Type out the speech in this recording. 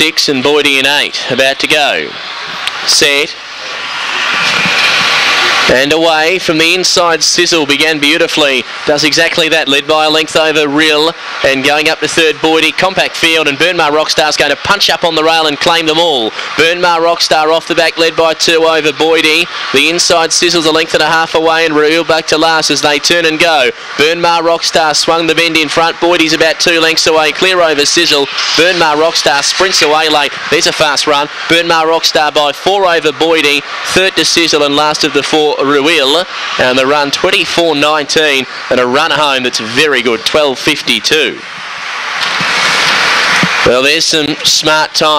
six and Boydie in eight. About to go. Set. And away from the inside, Sizzle began beautifully. Does exactly that, led by a length over Rill. And going up to third, Boydie. Compact field, and Burnmar Rockstar's going to punch up on the rail and claim them all. Burnmar Rockstar off the back, led by two over Boydie. The inside Sizzle's a length and a half away, and Real back to last as they turn and go. Burnmar Rockstar swung the bend in front. Boydie's about two lengths away, clear over Sizzle. Burnmar Rockstar sprints away late. There's a fast run. Burnmar Rockstar by four over Boydie. Third to Sizzle, and last of the four Ruil and the run 24.19 and a run home that's very good 12.52 well there's some smart time